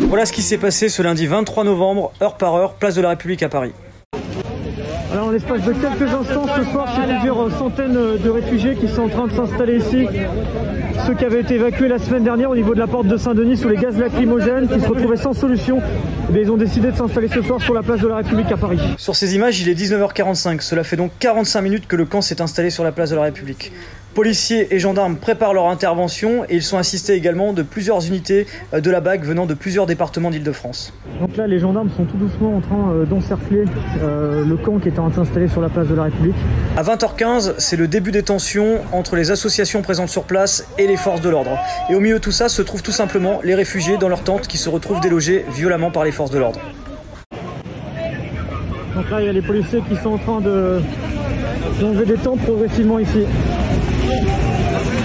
Voilà ce qui s'est passé ce lundi 23 novembre, heure par heure, place de la République à Paris. L'espace de quelques instants ce soir, c'est plusieurs centaines de réfugiés qui sont en train de s'installer ici. Ceux qui avaient été évacués la semaine dernière au niveau de la porte de Saint-Denis sous les gaz lacrymogènes, qui se retrouvaient sans solution, mais ils ont décidé de s'installer ce soir sur la place de la République à Paris. Sur ces images, il est 19h45. Cela fait donc 45 minutes que le camp s'est installé sur la place de la République. Policiers et gendarmes préparent leur intervention et ils sont assistés également de plusieurs unités euh, de la BAC venant de plusieurs départements d'Île-de-France. Donc là, les gendarmes sont tout doucement en train euh, d'encercler euh, le camp qui est en train de s'installer sur la place de la République. À 20h15, c'est le début des tensions entre les associations présentes sur place et les forces de l'ordre. Et au milieu de tout ça se trouvent tout simplement les réfugiés dans leurs tentes qui se retrouvent délogés violemment par les forces de l'ordre. Donc là, il y a les policiers qui sont en train de d'enlever des tentes progressivement ici.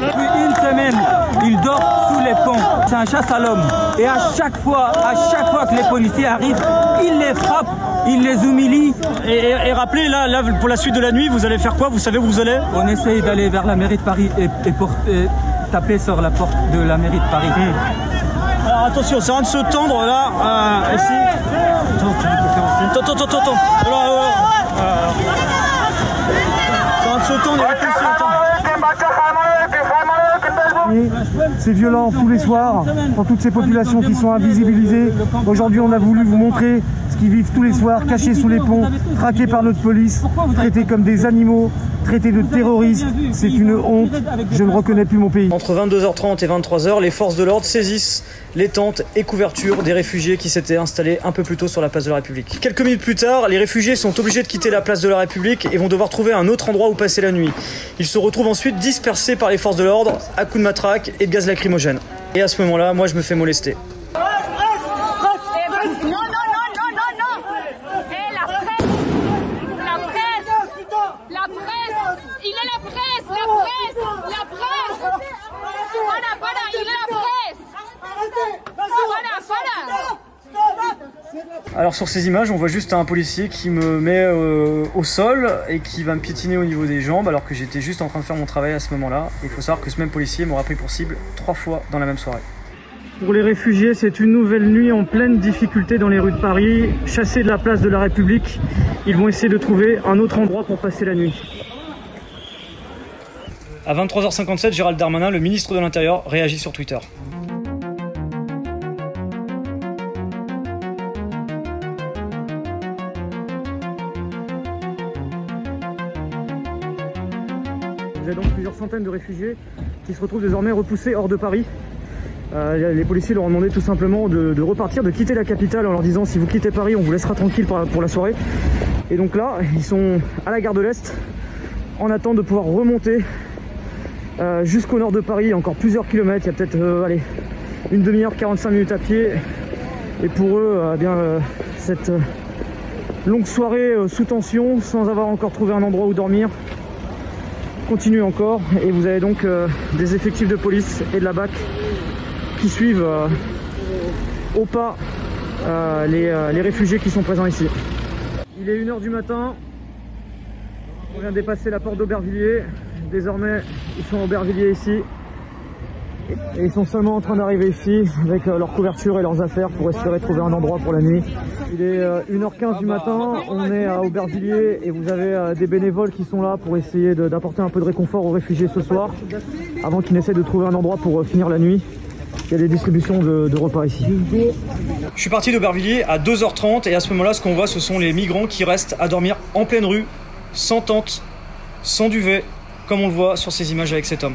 Depuis une semaine, il dort sous les ponts. C'est un chasse à l'homme. Et à chaque fois, à chaque fois que les policiers arrivent, il les frappe, il les humilie. Et, et- et rappelez, là, là, pour la suite de la nuit, vous allez faire quoi? Vous savez où vous allez? On essaye d'aller vers la mairie de Paris et, et pour- et taper sur la porte de la mairie de Paris. Alors attention, c'est en train de se tendre là, euh, ici. Attends, attends, attends, attends. Voilà, voilà. Euh, C'est en train de se tendre, il y a les policiers, attends. C'est violent tous les soirs pour toutes ces populations qui sont invisibilisées. Aujourd'hui, on a voulu vous montrer ce qu'ils vivent tous les soirs, cachés sous les ponts, traqués par notre police, traités comme des animaux, traités de terroristes. C'est une honte. Je ne reconnais plus mon pays. Entre 22h30 et 23h, les forces de l'ordre saisissent les tentes et couvertures des réfugiés qui s'étaient installés un peu plus tôt sur la place de la République. Quelques minutes plus tard, les réfugiés sont obligés de quitter la place de la République et vont devoir trouver un autre endroit où passer la nuit. Ils se retrouvent ensuite dispersés par les forces de l'ordre à coups de matraque et de lacrymogène. Et à ce moment-là, moi je me fais molester. Non, non, non, non, non, non Eh, la presse La presse La presse Il est la presse La presse La presse Para, para, il est la presse Para, para Alors sur ces images, on voit juste un policier qui me met euh, au sol et qui va me piétiner au niveau des jambes alors que j'étais juste en train de faire mon travail à ce moment-là. Il faut savoir que ce même policier m'aura pris pour cible trois fois dans la même soirée. Pour les réfugiés, c'est une nouvelle nuit en pleine difficulté dans les rues de Paris. Chassés de la place de la République, ils vont essayer de trouver un autre endroit pour passer la nuit. À 23h57, Gérald Darmanin, le ministre de l'Intérieur, réagit sur Twitter. Vous avez donc plusieurs centaines de réfugiés qui se retrouvent désormais repoussés hors de Paris. Euh, les policiers leur ont demandé tout simplement de, repartir, de quitter la capitale en leur disant si vous quittez Paris, on vous laissera tranquille pour la, soirée. Et donc là, ils sont à la gare de l'Est en attente de pouvoir remonter euh, jusqu'au nord de Paris, encore plusieurs kilomètres. Il y a peut-être euh, une demi-heure, 45 minutes à pied. Et pour eux, eh bien, cette longue soirée sous tension, sans avoir encore trouvé un endroit où dormir, continue encore et vous avez donc euh, des effectifs de police et de la BAC qui suivent euh, au pas euh, les, les réfugiés qui sont présents ici. Il est 1h du matin, on vient de dépasser la porte d'Aubervilliers, désormais ils sont Aubervilliers ici ils sont seulement en train d'arriver ici avec euh, leur couverture et leurs affaires pour espérer trouver un endroit pour la nuit. Il est euh, 1h15 du matin, on est à Aubervilliers et vous avez euh, des bénévoles qui sont là pour essayer d'apporter un peu de réconfort aux réfugiés ce soir avant qu'ils n'essaient de trouver un endroit pour euh, finir la nuit. Il y a des distributions de, de repas ici. Je suis parti d'Aubervilliers à 2h30 et à ce moment-là, ce qu'on voit, ce sont les migrants qui restent à dormir en pleine rue, sans tente, sans duvet, comme on le voit sur ces images avec cet homme.